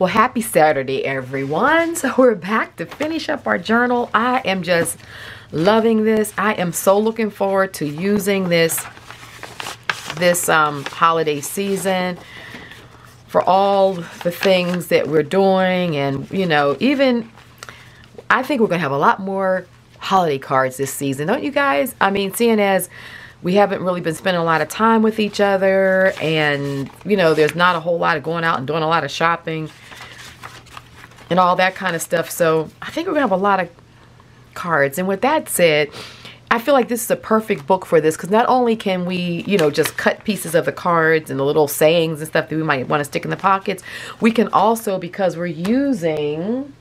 Well, happy Saturday, everyone. So we're back to finish up our journal. I am just loving this. I am so looking forward to using this this um, holiday season for all the things that we're doing and you know even I think we're gonna have a lot more holiday cards this season don't you guys I mean seeing as we haven't really been spending a lot of time with each other and you know there's not a whole lot of going out and doing a lot of shopping and all that kind of stuff so I think we're gonna have a lot of cards and with that said I feel like this is a perfect book for this because not only can we, you know, just cut pieces of the cards and the little sayings and stuff that we might want to stick in the pockets, we can also, because we're using,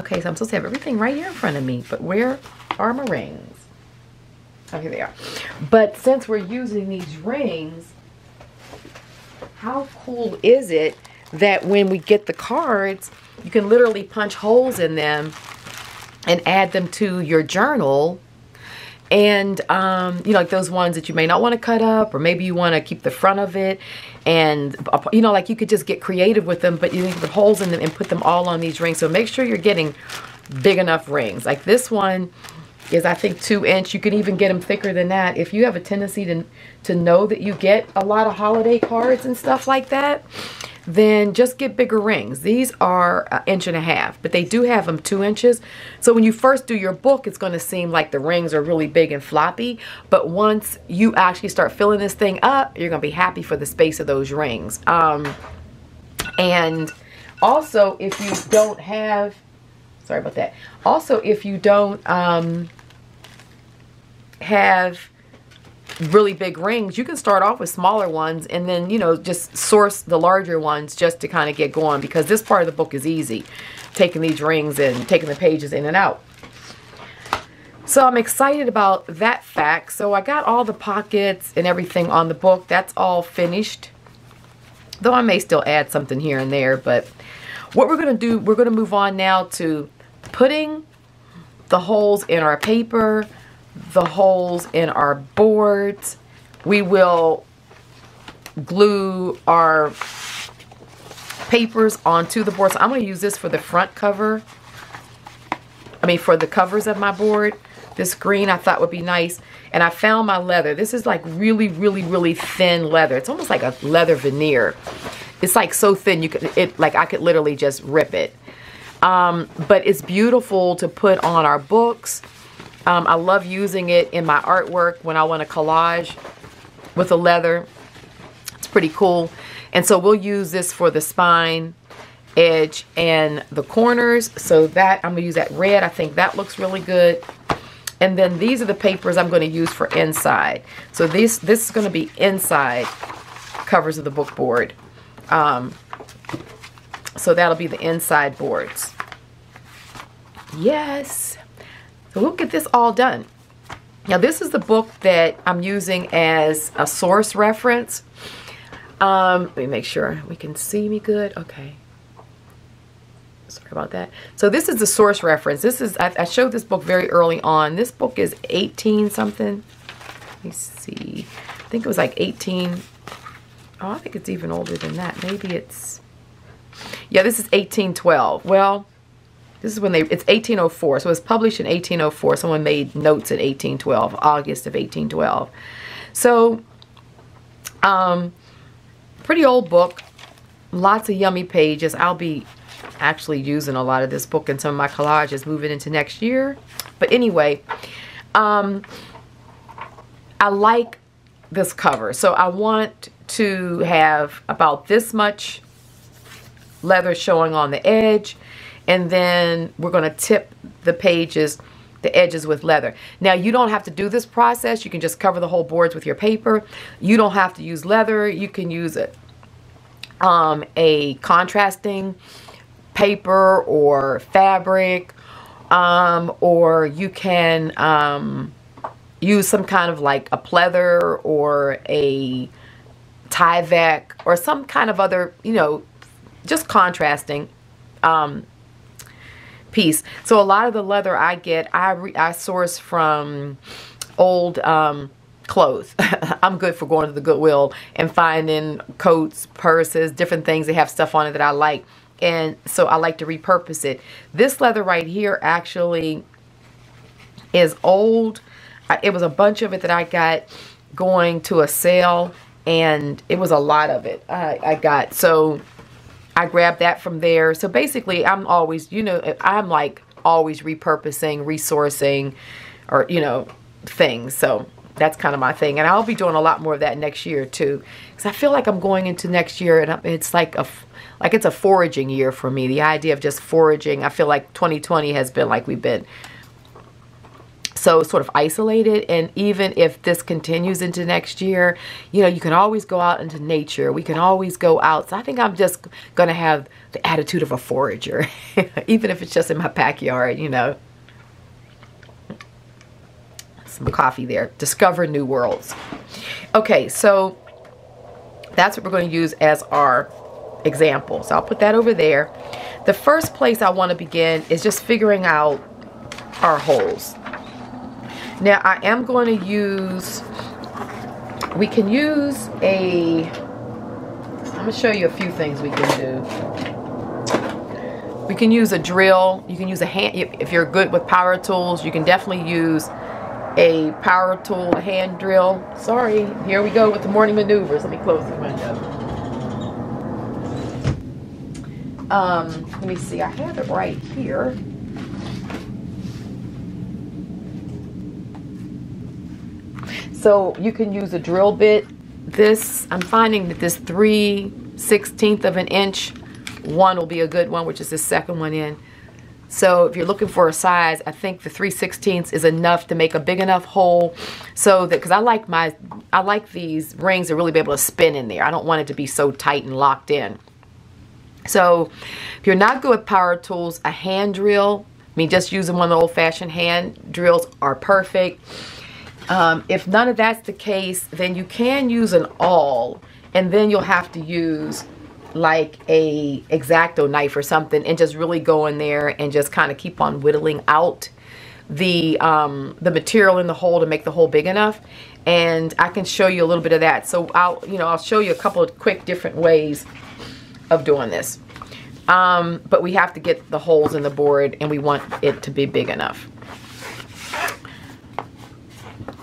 okay, so I'm supposed to have everything right here in front of me, but where are my rings? Oh, here they are. But since we're using these rings, how cool is it that when we get the cards, you can literally punch holes in them and add them to your journal. And um, you know like those ones that you may not want to cut up or maybe you want to keep the front of it. And you know like you could just get creative with them but you can put holes in them and put them all on these rings. So make sure you're getting big enough rings. Like this one is I think two inch. You can even get them thicker than that. If you have a tendency to to know that you get a lot of holiday cards and stuff like that then just get bigger rings. These are an inch and a half, but they do have them two inches. So when you first do your book, it's going to seem like the rings are really big and floppy. But once you actually start filling this thing up, you're going to be happy for the space of those rings. Um, and also, if you don't have, sorry about that. Also, if you don't um, have really big rings, you can start off with smaller ones and then, you know, just source the larger ones just to kind of get going because this part of the book is easy, taking these rings and taking the pages in and out. So I'm excited about that fact. So I got all the pockets and everything on the book. That's all finished. Though I may still add something here and there. But what we're going to do, we're going to move on now to putting the holes in our paper the holes in our boards. We will glue our papers onto the board. So I'm going to use this for the front cover. I mean, for the covers of my board. This green I thought would be nice. And I found my leather. This is like really, really, really thin leather. It's almost like a leather veneer. It's like so thin you could it like I could literally just rip it. Um, but it's beautiful to put on our books. Um, I love using it in my artwork when I want to collage with the leather. It's pretty cool. And so we'll use this for the spine, edge, and the corners. So that, I'm going to use that red. I think that looks really good. And then these are the papers I'm going to use for inside. So this, this is going to be inside covers of the book board. Um, so that'll be the inside boards. Yes. So we'll get this all done. Now this is the book that I'm using as a source reference. Um, let me make sure we can see me good. Okay. Sorry about that. So this is the source reference. This is, I, I showed this book very early on. This book is 18 something. Let me see. I think it was like 18. Oh, I think it's even older than that. Maybe it's, yeah, this is 1812. Well, this is when they, it's 1804. So it was published in 1804. Someone made notes in 1812, August of 1812. So, um, pretty old book. Lots of yummy pages. I'll be actually using a lot of this book in some of my collages moving into next year. But anyway, um, I like this cover. So I want to have about this much leather showing on the edge and then we're going to tip the pages the edges with leather. Now you don't have to do this process. You can just cover the whole boards with your paper. You don't have to use leather. You can use it um, a contrasting paper or fabric um, or you can um, use some kind of like a pleather or a Tyvek or some kind of other, you know, just contrasting um, piece. So a lot of the leather I get, I, I source from old um, clothes. I'm good for going to the Goodwill and finding coats, purses, different things. that have stuff on it that I like. And so I like to repurpose it. This leather right here actually is old. It was a bunch of it that I got going to a sale and it was a lot of it I, I got. So I grabbed that from there. So basically I'm always, you know, I'm like always repurposing, resourcing, or, you know, things. So that's kind of my thing. And I'll be doing a lot more of that next year too. Because I feel like I'm going into next year and it's like a, like it's a foraging year for me. The idea of just foraging. I feel like 2020 has been like we've been so sort of isolated and even if this continues into next year you know you can always go out into nature we can always go out so i think i'm just gonna have the attitude of a forager even if it's just in my backyard you know some coffee there. Discover new worlds. Okay, so that's what we're going to use as our example. So I'll put that over there. The first place I want to begin is just figuring out our holes. Now I am going to use, we can use a, I'm going to show you a few things we can do. We can use a drill. You can use a hand, if you're good with power tools, you can definitely use a power tool a hand drill. Sorry, here we go with the morning maneuvers. Let me close the window. Um, let me see, I have it right here. So you can use a drill bit. This, I'm finding that this 3 16th of an inch one will be a good one, which is the second one in. So if you're looking for a size, I think the 3 16ths is enough to make a big enough hole so that, because I like my, I like these rings to really be able to spin in there. I don't want it to be so tight and locked in. So if you're not good with power tools, a hand drill, I mean just using one of the old fashioned hand drills are perfect. Um, if none of that's the case, then you can use an awl and then you'll have to use like a X-Acto knife or something and just really go in there and just kind of keep on whittling out the um, the material in the hole to make the hole big enough. And I can show you a little bit of that. So I'll you know I'll show you a couple of quick different ways of doing this. Um, but we have to get the holes in the board and we want it to be big enough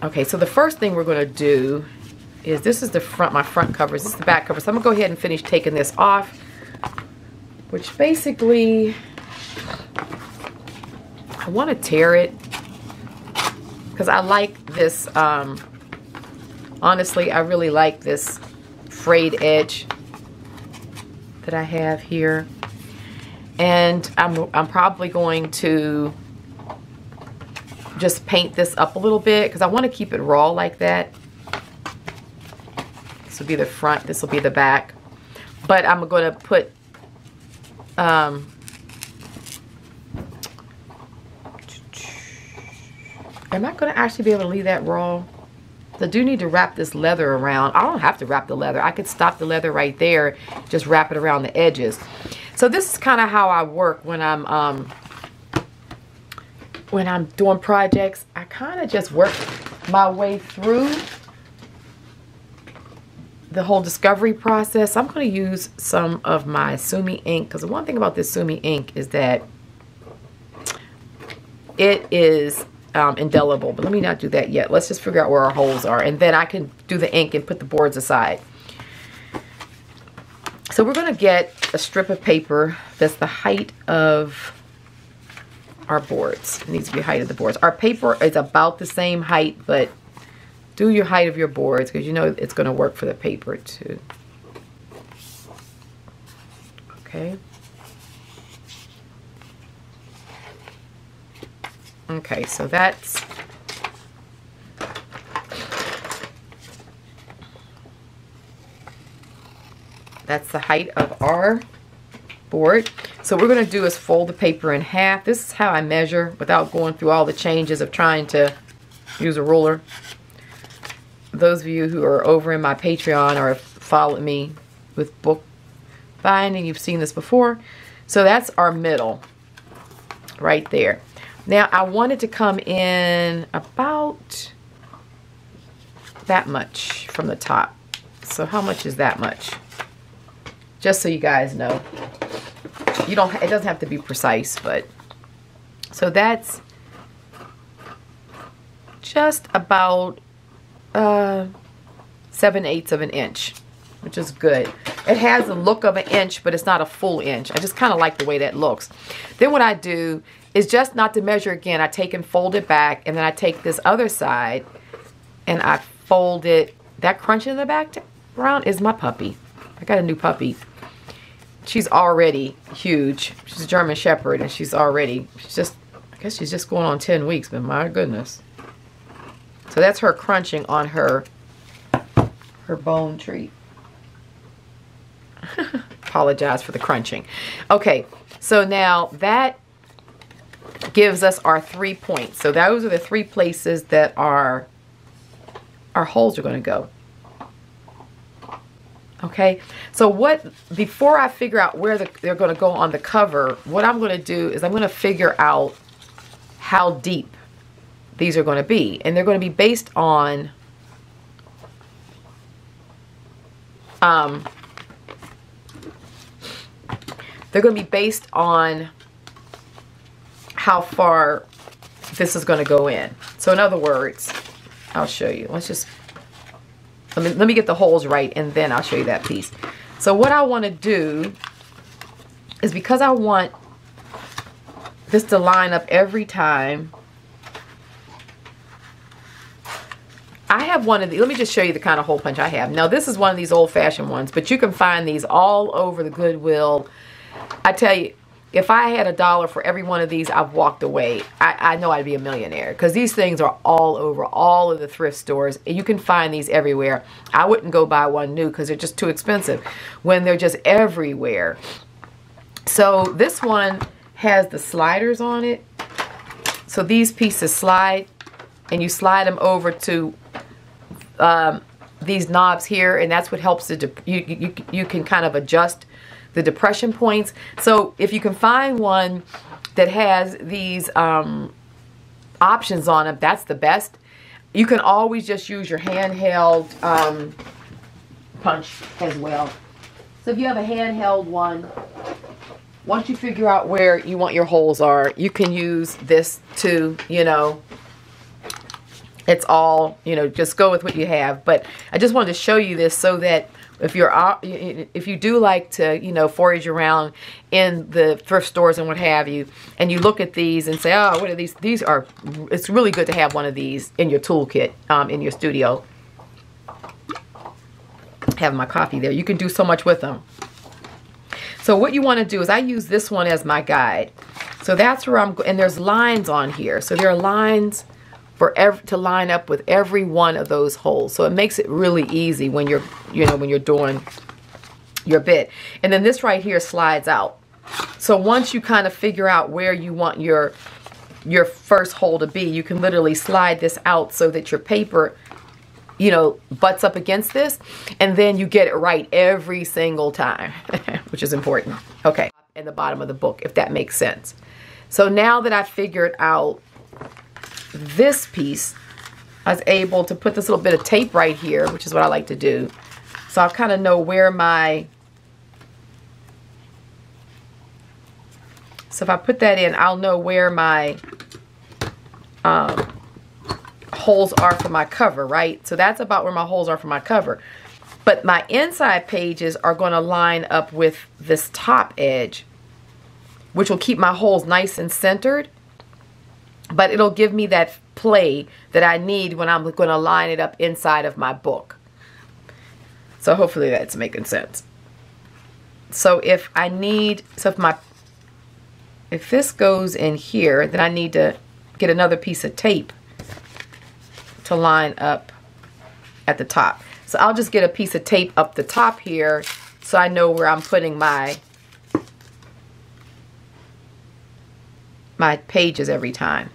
okay so the first thing we're going to do is this is the front, my front covers. This is the back cover. So I'm to go ahead and finish taking this off. Which basically, I want to tear it. Because I like this, um, honestly, I really like this frayed edge that I have here. And I'm, I'm probably going to just paint this up a little bit because I want to keep it raw like that This will be the front. This will be the back. But I'm going to put... Um, am I going to actually be able to leave that raw? I do need to wrap this leather around. I don't have to wrap the leather. I could stop the leather right there, just wrap it around the edges. So this is kind of how I work when I'm um, when I'm doing projects. I kind of just work my way through the whole discovery process, I'm going to use some of my Sumi ink because the one thing about this Sumi ink is that it is um, indelible. But let me not do that yet. Let's just figure out where our holes are and then I can do the ink and put the boards aside. So we're going to get a strip of paper that's the height of our boards. It needs to be height of the boards. Our paper is about the same height, but do your height of your boards because you know it's going to work for the paper too. Okay. Okay, so that's that's the height of our board. So what we're going to do is fold the paper in half. This is how I measure without going through all the changes of trying to use a ruler those of you who are over in my Patreon or have followed me with book binding, you've seen this before. So that's our middle right there. Now I wanted to come in about that much from the top. So how much is that much? Just so you guys know. You don't, it doesn't have to be precise, but. So that's just about uh, 7 eighths of an inch, which is good. It has a look of an inch, but it's not a full inch. I just kind of like the way that looks. Then what I do is just not to measure again. I take and fold it back, and then I take this other side, and I fold it. That crunch in the back background is my puppy. I got a new puppy. She's already huge. She's a German Shepherd, and she's already, she's just, I guess she's just going on 10 weeks, but my goodness. So that's her crunching on her her bone treat. Apologize for the crunching. Okay, so now that gives us our three points. So those are the three places that our our holes are going to go. Okay, so what, before I figure out where the, they're going to go on the cover, what I'm going to do is I'm going to figure out how deep these are going to be. And they're going to be based on um, they're going to be based on how far this is going to go in. So in other words, I'll show you. Let's just let me let me get the holes right and then I'll show you that piece. So what I want to do is because I want this to line up every time I have one of these. Let me just show you the kind of hole punch I have. Now, this is one of these old-fashioned ones, but you can find these all over the Goodwill. I tell you, if I had a dollar for every one of these, I've walked away. I, I know I'd be a millionaire because these things are all over all of the thrift stores. You can find these everywhere. I wouldn't go buy one new because they're just too expensive when they're just everywhere. So this one has the sliders on it. So these pieces slide and you slide them over to um, these knobs here and that's what helps the you, you, you can kind of adjust the depression points. So if you can find one that has these um, options on it that's the best. You can always just use your handheld um, punch as well. So if you have a handheld one once you figure out where you want your holes are you can use this to you know. It's all you know just go with what you have. But I just wanted to show you this so that if you're if you do like to you know forage around in the thrift stores and what have you and you look at these and say oh what are these? These are it's really good to have one of these in your toolkit um, in your studio. Have my coffee there. You can do so much with them. So what you want to do is I use this one as my guide. So that's where I'm and there's lines on here. So there are lines for every, to line up with every one of those holes. So it makes it really easy when you're, you know, when you're doing your bit. And then this right here slides out. So once you kind of figure out where you want your your first hole to be, you can literally slide this out so that your paper, you know, butts up against this, and then you get it right every single time, which is important. Okay, in the bottom of the book, if that makes sense. So now that I've figured out this piece, I was able to put this little bit of tape right here, which is what I like to do. So I'll kind of know where my, so if I put that in, I'll know where my um, holes are for my cover, right? So that's about where my holes are for my cover. But my inside pages are going to line up with this top edge, which will keep my holes nice and centered but it'll give me that play that I need when I'm going to line it up inside of my book. So hopefully that's making sense. So if I need, so if my, if this goes in here, then I need to get another piece of tape to line up at the top. So I'll just get a piece of tape up the top here so I know where I'm putting my my pages every time.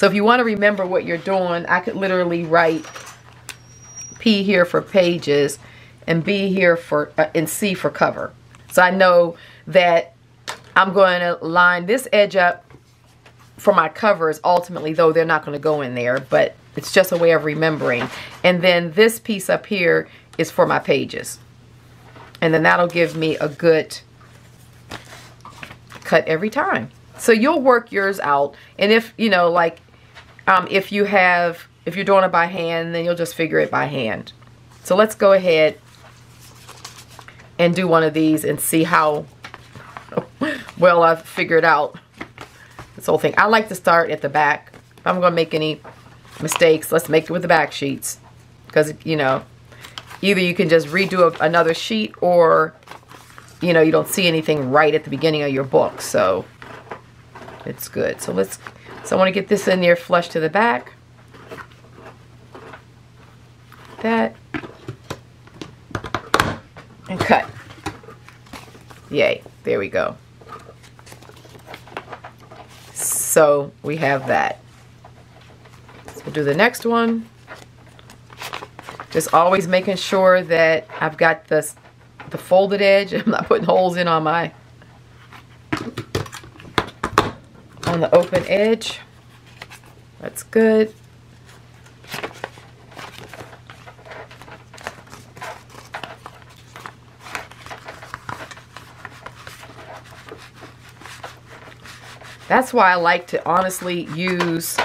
So if you want to remember what you're doing, I could literally write P here for pages and B here for, uh, and C for cover. So I know that I'm going to line this edge up for my covers ultimately, though they're not going to go in there. But it's just a way of remembering. And then this piece up here is for my pages. And then that'll give me a good cut every time. So you'll work yours out. And if, you know, like, um, if you have, if you're doing it by hand, then you'll just figure it by hand. So let's go ahead and do one of these and see how well I've figured out this whole thing. I like to start at the back. If I'm going to make any mistakes, let's make it with the back sheets. Because, you know, either you can just redo a, another sheet or, you know, you don't see anything right at the beginning of your book. So, it's good. So, let's, so I want to get this in there flush to the back. That. And cut. Yay. There we go. So we have that. So we'll do the next one. Just always making sure that I've got this the folded edge. I'm not putting holes in on my the open edge. That's good. That's why I like to honestly use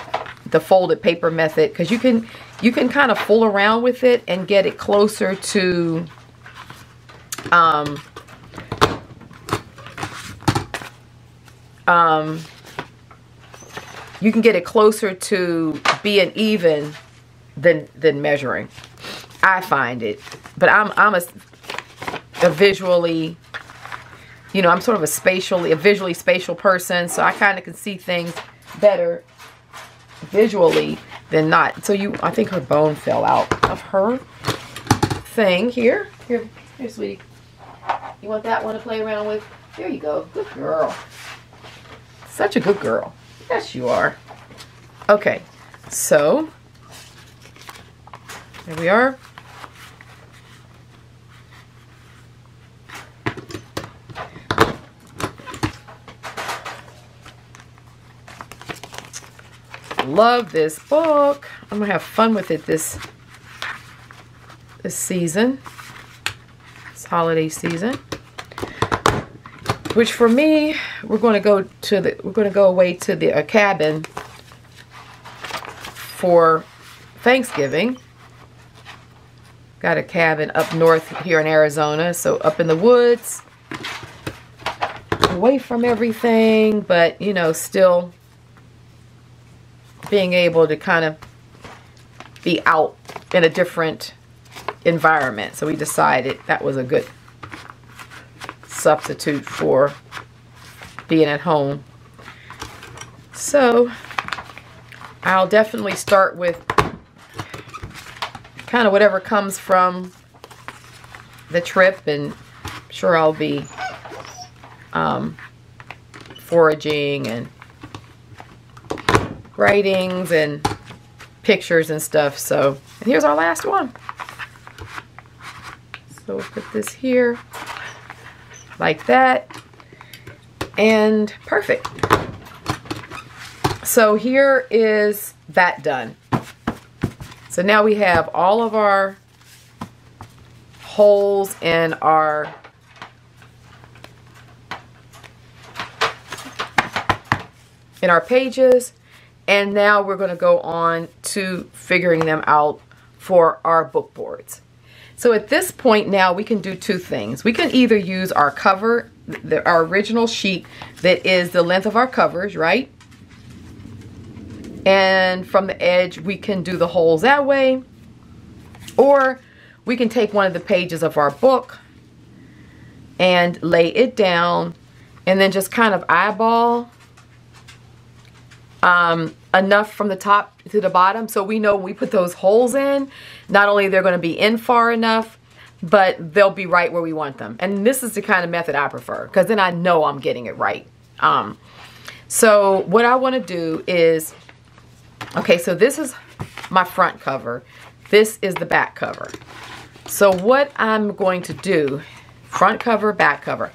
the folded paper method because you can you can kind of fool around with it and get it closer to um, um, you can get it closer to being even than than measuring. I find it, but I'm I'm a, a visually you know, I'm sort of a spatially, a visually spatial person, so I kind of can see things better visually than not. So you, I think her bone fell out of her thing here. Here, here, sweetie. You want that one to play around with? There you go. Good girl. Such a good girl. Yes, you are. Okay, so there we are. love this book. I'm to have fun with it this this season. This holiday season. Which for me, we're to go to the we're to go away to the a cabin for Thanksgiving. Got a cabin up north here in Arizona, so up in the woods, away from everything, but you know, still being able to kind of be out in a different environment. So we decided that was a good substitute for being at home. So I'll definitely start with kind of whatever comes from the trip and I'm sure I'll be um, foraging and writings and pictures and stuff. So, and here's our last one. So we'll put this here like that and perfect. So here is that done. So now we have all of our holes in our in our pages and now we're going to go on to figuring them out for our book boards. So at this point now we can do two things. We can either use our cover, the, our original sheet that is the length of our covers, right? And from the edge we can do the holes that way. Or we can take one of the pages of our book and lay it down and then just kind of eyeball um, enough from the top to the bottom so we know when we put those holes in, not only they're going to be in far enough, but they'll be right where we want them. And this is the kind of method I prefer because then I know I'm getting it right. Um, so what I want to do is, okay, so this is my front cover. This is the back cover. So what I'm going to do, front cover, back cover.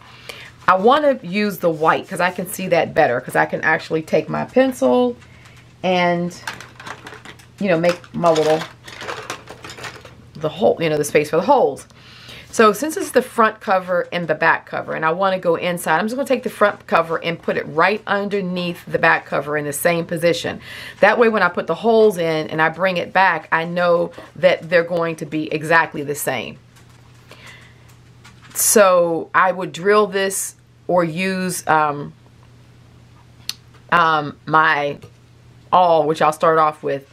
I want to use the white because I can see that better because I can actually take my pencil and you know, make my little, the hole, you know, the space for the holes. So since it's the front cover and the back cover, and I want to go inside, I'm just going to take the front cover and put it right underneath the back cover in the same position. That way when I put the holes in and I bring it back, I know that they're going to be exactly the same. So I would drill this or use um, um, my awl, which I'll start off with,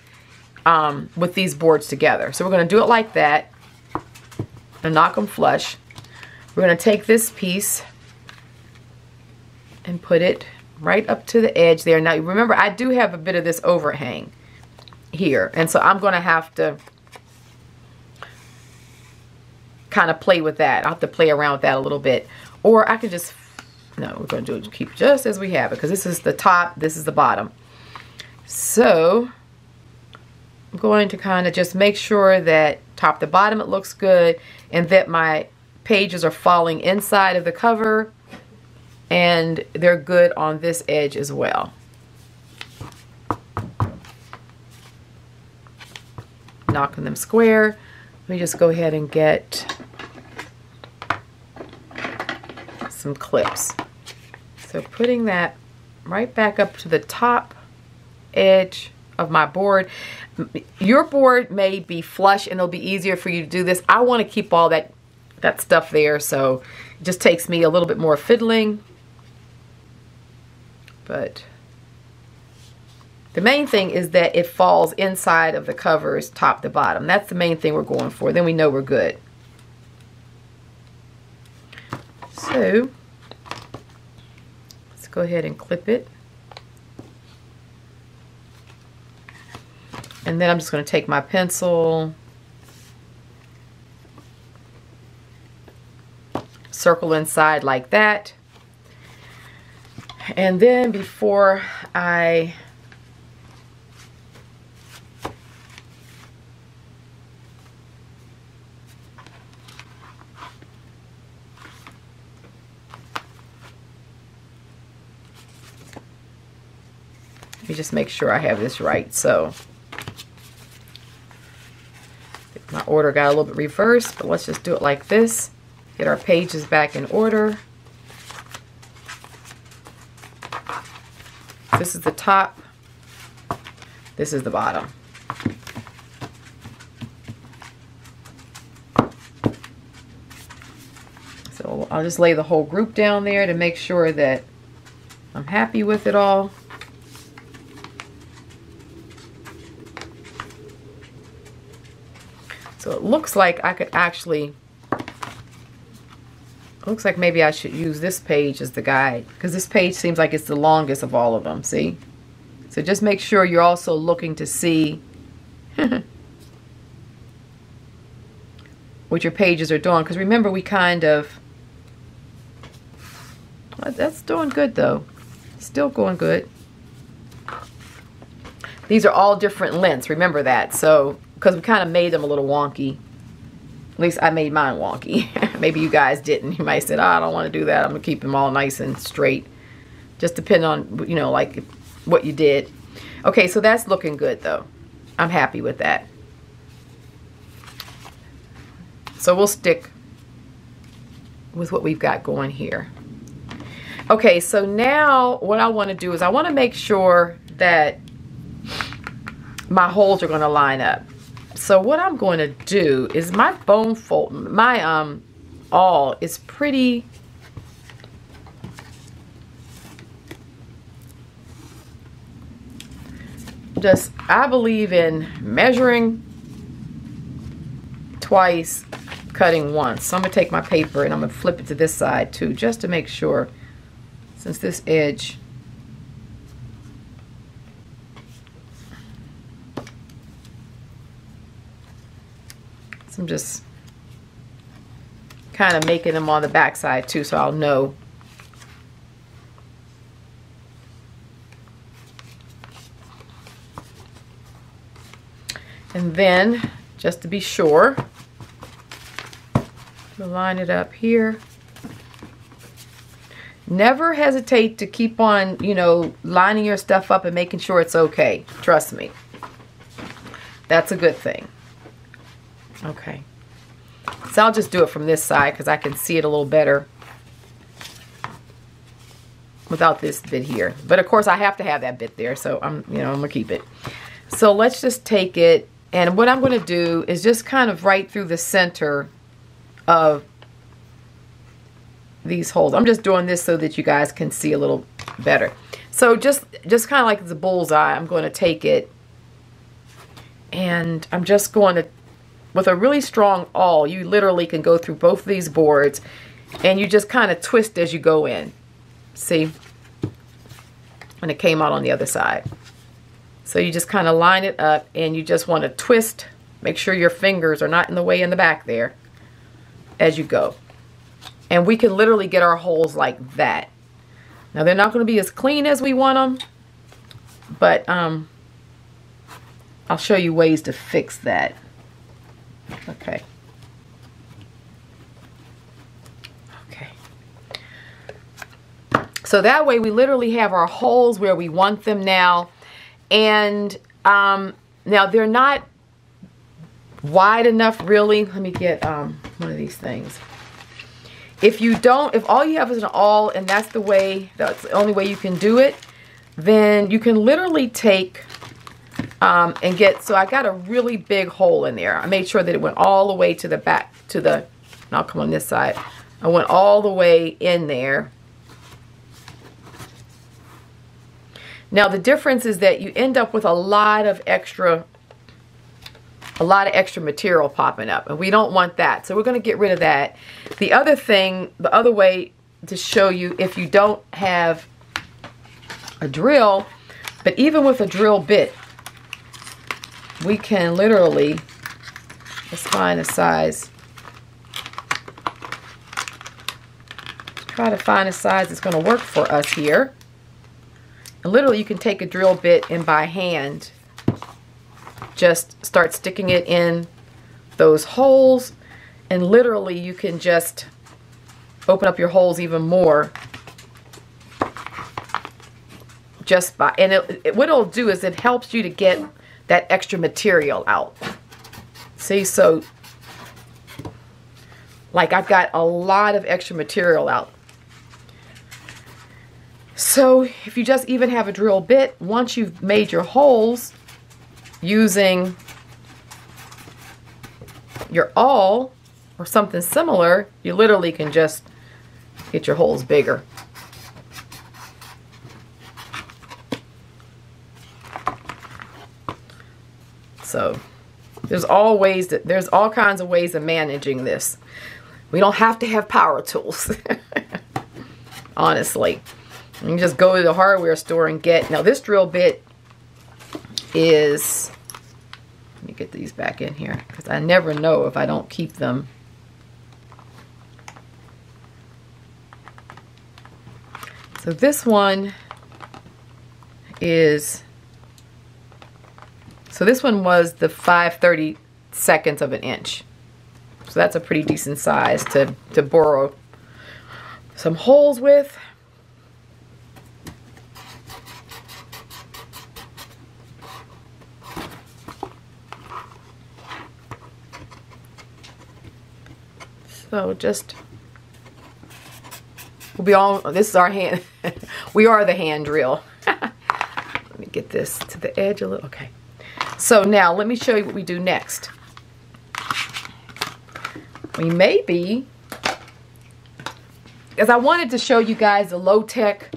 um, with these boards together. So we're going to do it like that and knock them flush. We're going to take this piece and put it right up to the edge there. Now remember I do have a bit of this overhang here and so I'm going to have to kind of play with that. I'll have to play around with that a little bit or I can just no we're going to do keep just as we have it because this is the top this is the bottom so I'm going to kind of just make sure that top to bottom it looks good and that my pages are falling inside of the cover and they're good on this edge as well. Knocking them square. Let me just go ahead and get some clips. So putting that right back up to the top edge of my board. Your board may be flush and it'll be easier for you to do this. I want to keep all that, that stuff there, so it just takes me a little bit more fiddling. But the main thing is that it falls inside of the covers top to bottom. That's the main thing we're going for. Then we know we're good. So let's go ahead and clip it. And then I'm just going to take my pencil, circle inside like that. And then before I Let me just make sure I have this right. So my order got a little bit reversed, but let's just do it like this. Get our pages back in order. This is the top. This is the bottom. So I'll just lay the whole group down there to make sure that I'm happy with it all. So it looks like I could actually, looks like maybe I should use this page as the guide because this page seems like it's the longest of all of them, see? So just make sure you're also looking to see what your pages are doing because remember we kind of, that's doing good though. Still going good. These are all different lengths, remember that. So because we kind of made them a little wonky. At least I made mine wonky. Maybe you guys didn't. You might have said, oh, I don't want to do that. I'm going to keep them all nice and straight. Just depend on, you know, like what you did. Okay, so that's looking good though. I'm happy with that. So we'll stick with what we've got going here. Okay, so now what I want to do is I want to make sure that my holes are going to line up. So what I'm going to do is my bone fold, my um, awl is pretty just I believe in measuring twice cutting once. So I'm gonna take my paper and I'm gonna flip it to this side too just to make sure since this edge So I'm just kind of making them on the back side too so I'll know. And then just to be sure we'll line it up here. Never hesitate to keep on you know lining your stuff up and making sure it's okay. Trust me. That's a good thing. Okay. So I'll just do it from this side because I can see it a little better without this bit here. But of course I have to have that bit there, so I'm, you know, I'm gonna keep it. So let's just take it, and what I'm gonna do is just kind of right through the center of these holes. I'm just doing this so that you guys can see a little better. So just, just kind of like the bullseye, I'm to take it and I'm just going to, with a really strong awl, you literally can go through both of these boards and you just kind of twist as you go in. See? And it came out on the other side. So you just kind of line it up and you just want to twist. Make sure your fingers are not in the way in the back there as you go. And we can literally get our holes like that. Now they're not going to be as clean as we want them, but um, I'll show you ways to fix that. Okay. Okay. So that way we literally have our holes where we want them now. And um, now they're not wide enough really. Let me get um, one of these things. If you don't, if all you have is an awl and that's the way, that's the only way you can do it, then you can literally take um, and get, so I got a really big hole in there. I made sure that it went all the way to the back, to the, I'll come on this side. I went all the way in there. Now the difference is that you end up with a lot of extra a lot of extra material popping up and we don't want that. So we're going to get rid of that. The other thing, the other way to show you if you don't have a drill, but even with a drill bit, we can literally, let's find a size, try to find a size that's going to work for us here. And literally you can take a drill bit and by hand just start sticking it in those holes. And literally you can just open up your holes even more. Just by and it, it, what it'll do is it helps you to get that extra material out see so like I've got a lot of extra material out so if you just even have a drill bit once you've made your holes using your awl or something similar, you literally can just get your holes bigger. So there's all ways that there's all kinds of ways of managing this. We don't have to have power tools. Honestly. You can just go to the hardware store and get now this drill bit is, let me get these back in here because I never know if I don't keep them. So this one is, so this one was the 530 seconds of an inch. So that's a pretty decent size to, to borrow some holes with. So just, we'll be all, this is our hand, we are the hand drill. let me get this to the edge a little, okay. So now let me show you what we do next. We may be, because I wanted to show you guys the low-tech,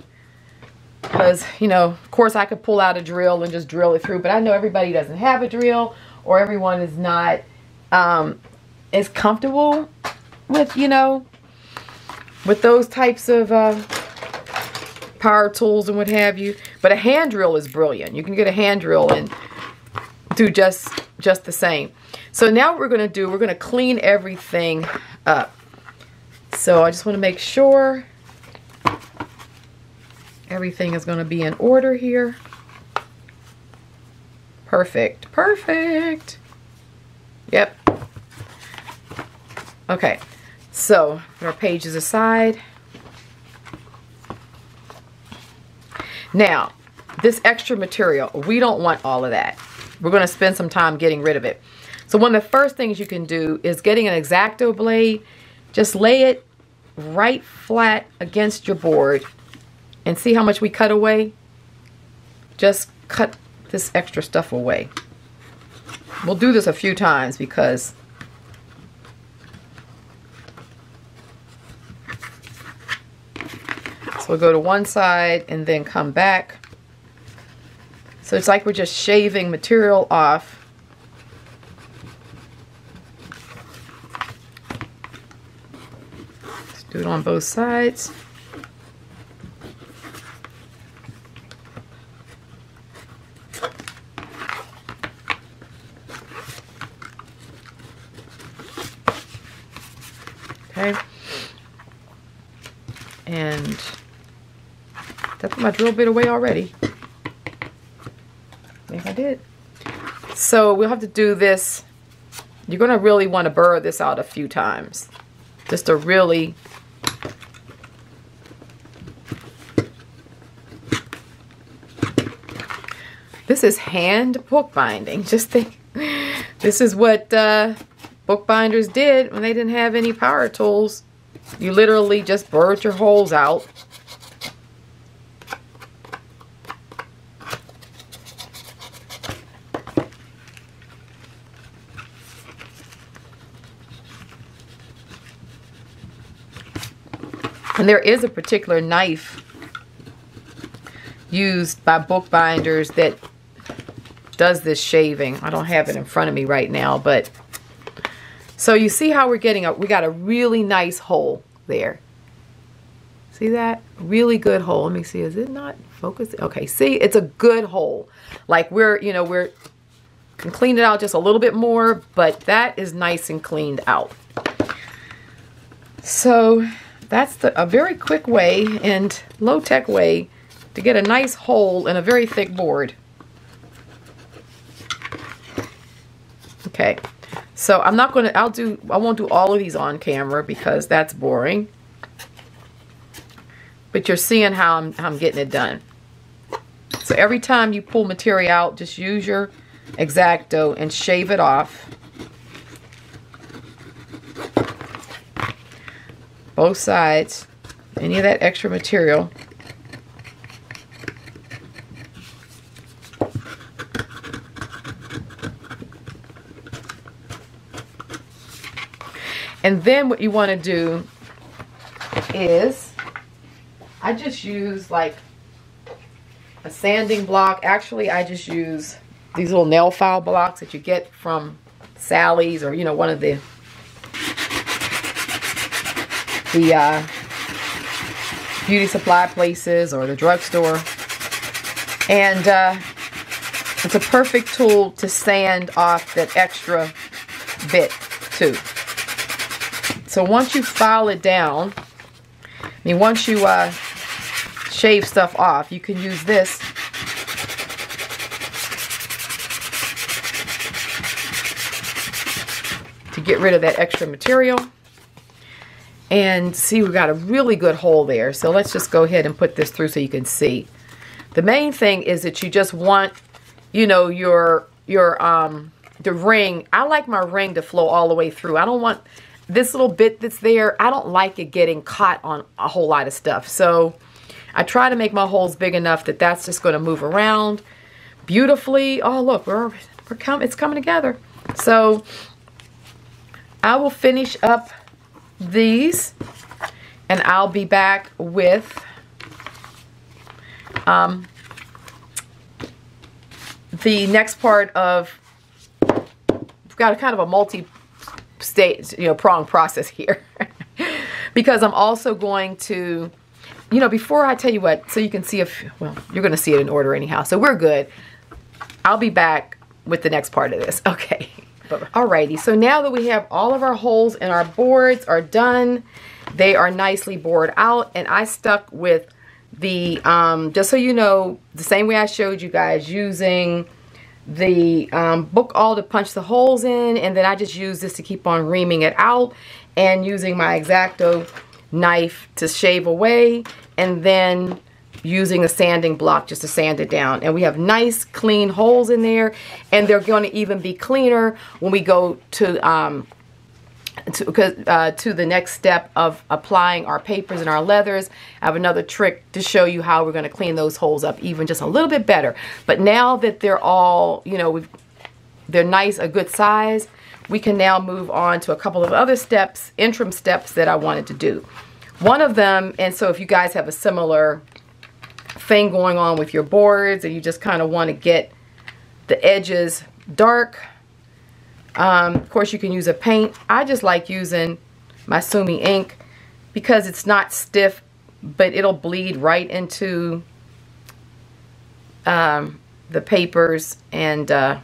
because, you know, of course I could pull out a drill and just drill it through, but I know everybody doesn't have a drill, or everyone is not um, as comfortable with, you know, with those types of uh, power tools and what have you. But a hand drill is brilliant. You can get a hand drill and do just, just the same. So now what we're going to do, we're going to clean everything up. So I just want to make sure everything is going to be in order here. Perfect. Perfect. Yep. Okay. So, our pages aside. Now, this extra material, we don't want all of that. We're going to spend some time getting rid of it. So one of the first things you can do is getting an X-Acto blade, just lay it right flat against your board and see how much we cut away. Just cut this extra stuff away. We'll do this a few times because so we'll go to one side and then come back. So it's like we're just shaving material off. Let's do it on both sides. Okay. And that put my drill bit away already. I think I did. So we'll have to do this. You're going to really want to burr this out a few times. Just to really This is hand bookbinding. Just think, this is what uh, bookbinders did when they didn't have any power tools. You literally just burred your holes out. And there is a particular knife used by bookbinders that does this shaving. I don't have it in front of me right now, but so you see how we're getting a, we got a really nice hole there. See that? Really good hole. Let me see, is it not focused? Okay, see, it's a good hole. Like we're, you know, we're, can clean it out just a little bit more, but that is nice and cleaned out. So that's the, a very quick way and low-tech way to get a nice hole in a very thick board. Okay, so I'm not going to, I'll do, I won't do all of these on camera because that's boring. But you're seeing how I'm, how I'm getting it done. So every time you pull material out, just use your X-Acto and shave it off. Both sides, any of that extra material. And then what you want to do is, I just use like a sanding block. Actually, I just use these little nail file blocks that you get from Sally's or, you know, one of the, the uh, beauty supply places or the drugstore. And uh, it's a perfect tool to sand off that extra bit too. So once you file it down, I mean, once you uh, shave stuff off, you can use this to get rid of that extra material. And see, we've got a really good hole there. So let's just go ahead and put this through so you can see. The main thing is that you just want, you know, your, your, um, the ring. I like my ring to flow all the way through. I don't want this little bit that's there, I don't like it getting caught on a whole lot of stuff. So I try to make my holes big enough that that's just going to move around beautifully. Oh, look, we're, we're com it's coming together. So I will finish up these and I'll be back with um, the next part of, we've got a kind of a multi stage, you know, prong process here. because I'm also going to, you know, before I tell you what, so you can see if, well, you're going to see it in order anyhow. So we're good. I'll be back with the next part of this. Okay. Alrighty, so now that we have all of our holes and our boards are done, they are nicely bored out, and I stuck with the, um, just so you know, the same way I showed you guys using the um, book awl to punch the holes in and then I just use this to keep on reaming it out and using my X-Acto knife to shave away and then using a sanding block just to sand it down. And we have nice clean holes in there and they're going to even be cleaner when we go to um, to, uh, to the next step of applying our papers and our leathers. I have another trick to show you how we're going to clean those holes up even just a little bit better. But now that they're all, you know, we've they're nice, a good size, we can now move on to a couple of other steps, interim steps that I wanted to do. One of them, and so if you guys have a similar thing going on with your boards and you just kind of want to get the edges dark, um, of course, you can use a paint. I just like using my Sumi ink because it's not stiff, but it'll bleed right into um, the papers and uh,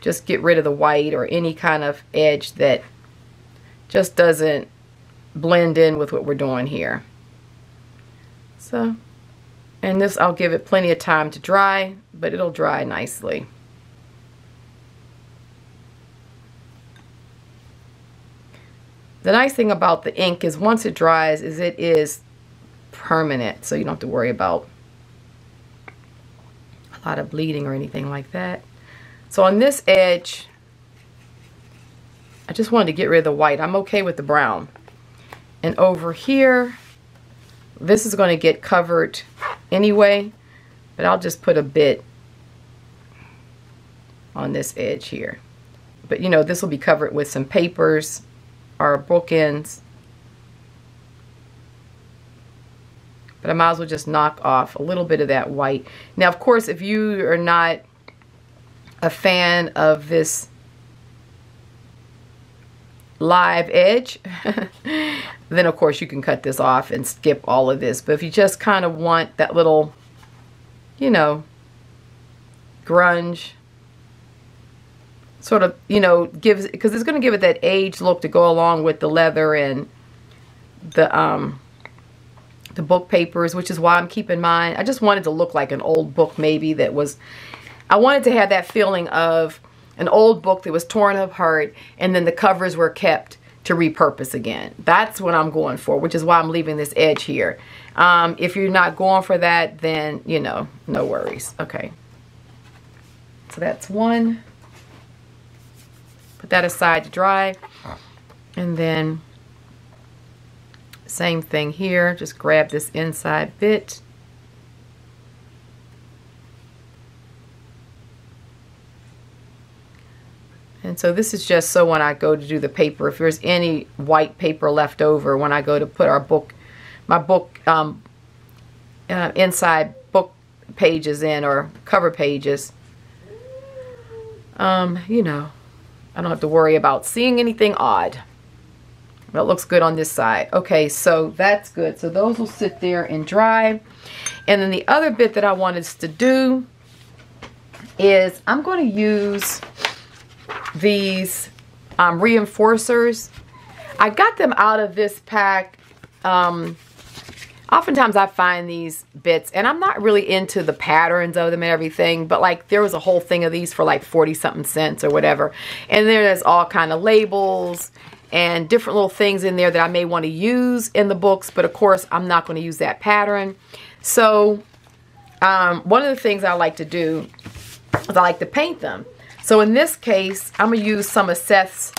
just get rid of the white or any kind of edge that just doesn't blend in with what we're doing here. So, and this I'll give it plenty of time to dry, but it'll dry nicely. The nice thing about the ink is once it dries is it is permanent. So you don't have to worry about a lot of bleeding or anything like that. So on this edge, I just wanted to get rid of the white. I'm okay with the brown. And over here, this is going to get covered anyway, but I'll just put a bit on this edge here. But you know, this will be covered with some papers our bookends. But I might as well just knock off a little bit of that white. Now, of course, if you are not a fan of this live edge, then of course you can cut this off and skip all of this. But if you just kind of want that little, you know, grunge sort of, you know, gives, because it's going to give it that age look to go along with the leather and the, um, the book papers, which is why I'm keeping mine. I just wanted to look like an old book maybe that was, I wanted to have that feeling of an old book that was torn apart and then the covers were kept to repurpose again. That's what I'm going for, which is why I'm leaving this edge here. Um, if you're not going for that, then, you know, no worries. Okay. So that's one. Put that aside to dry. And then same thing here. Just grab this inside bit. And so this is just so when I go to do the paper, if there's any white paper left over when I go to put our book, my book um, uh, inside book pages in or cover pages, um, you know, I don't have to worry about seeing anything odd. That looks good on this side. Okay, so that's good. So those will sit there and dry. And then the other bit that I wanted to do is I'm going to use these um, reinforcers. I got them out of this pack um, oftentimes I find these bits and I'm not really into the patterns of them and everything, but like there was a whole thing of these for like 40 something cents or whatever. And there's all kind of labels and different little things in there that I may want to use in the books, but of course I'm not going to use that pattern. So um, one of the things I like to do is I like to paint them. So in this case, I'm going to use some of Seth's,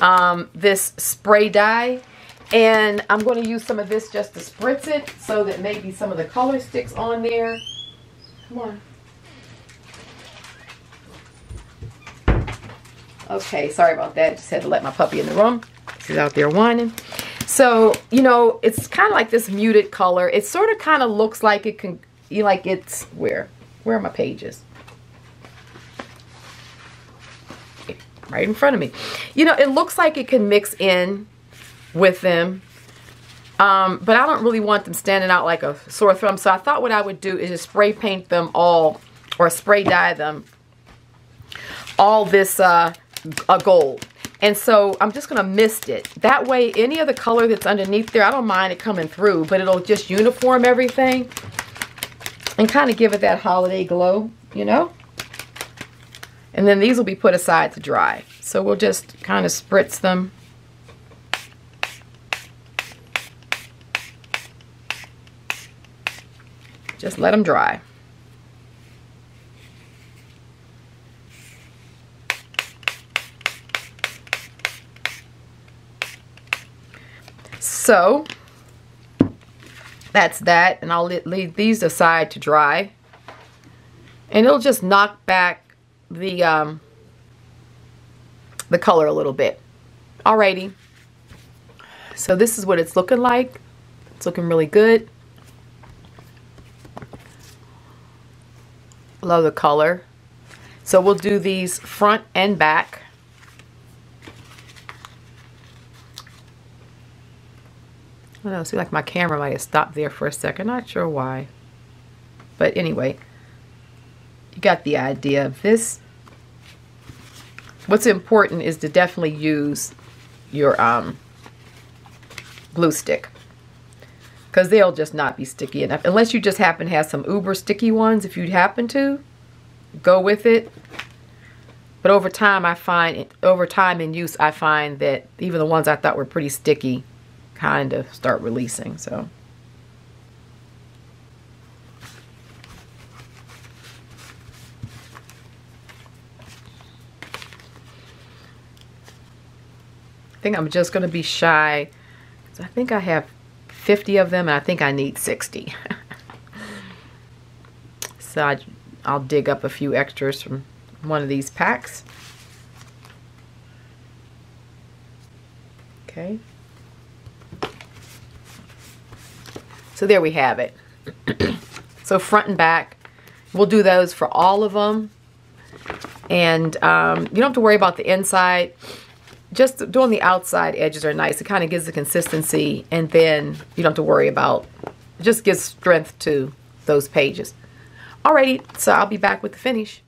um, this spray dye and I'm going to use some of this just to spritz it so that maybe some of the color sticks on there. Come on. Okay, sorry about that. Just had to let my puppy in the room. She's out there whining. So, you know, it's kind of like this muted color. It sort of kind of looks like it can, you like it's, where? Where are my pages? Right in front of me. You know, it looks like it can mix in with them. Um, but I don't really want them standing out like a sore thumb. So I thought what I would do is just spray paint them all or spray dye them all this uh, a gold. And so I'm just going to mist it. That way, any of the color that's underneath there, I don't mind it coming through, but it'll just uniform everything and kind of give it that holiday glow, you know? And then these will be put aside to dry. So we'll just kind of spritz them Just let them dry. So that's that and I'll leave these aside to dry and it'll just knock back the um, the color a little bit alrighty so this is what it's looking like it's looking really good love the color so we'll do these front and back I don't know, see like my camera might have stopped there for a second. Not sure why. But anyway, you got the idea of this. What's important is to definitely use your um, glue stick. Because they'll just not be sticky enough. Unless you just happen to have some uber sticky ones. If you happen to, go with it. But over time, I find, over time in use, I find that even the ones I thought were pretty sticky kind of start releasing. So. Think I'm just going to be shy. I think I have 50 of them and I think I need 60. so I, I'll dig up a few extras from one of these packs. Okay. So there we have it. so front and back. We'll do those for all of them. And um, you don't have to worry about the inside. Just doing the outside edges are nice. It kind of gives the consistency. And then you don't have to worry about, it just gives strength to those pages. Alrighty, so I'll be back with the finish.